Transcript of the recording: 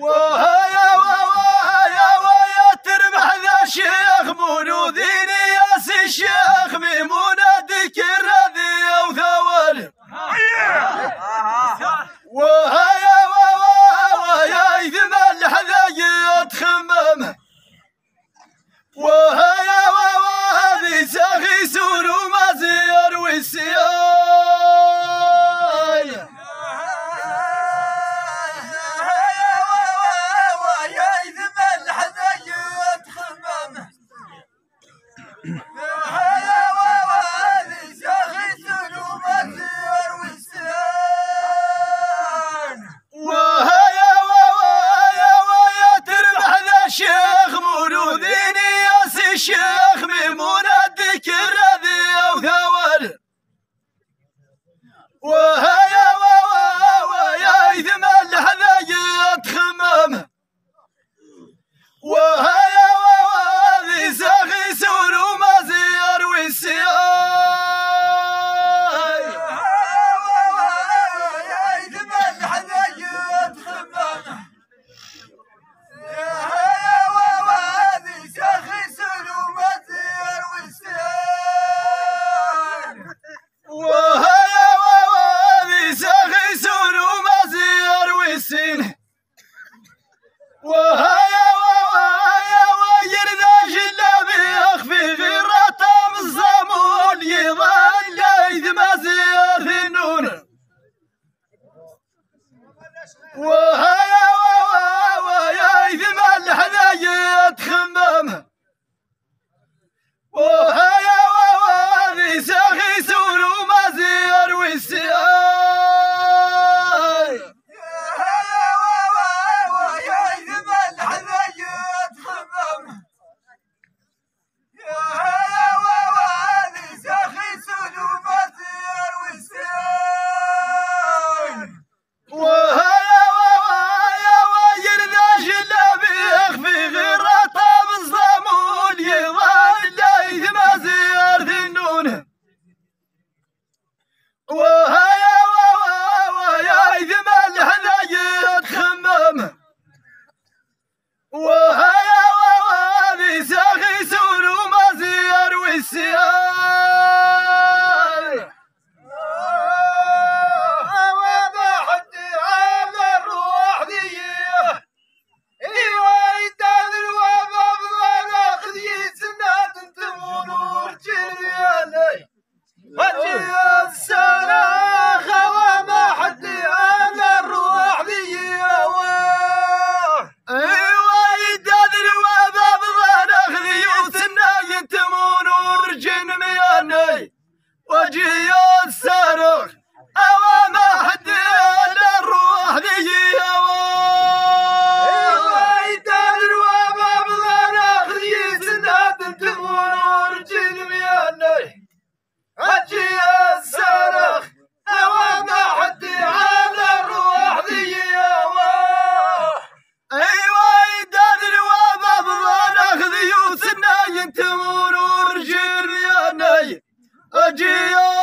وهايا وهايا وهايا تربح ذا الشيخ يا سي الشيخ ميمون. Whoa! dia. Adiós!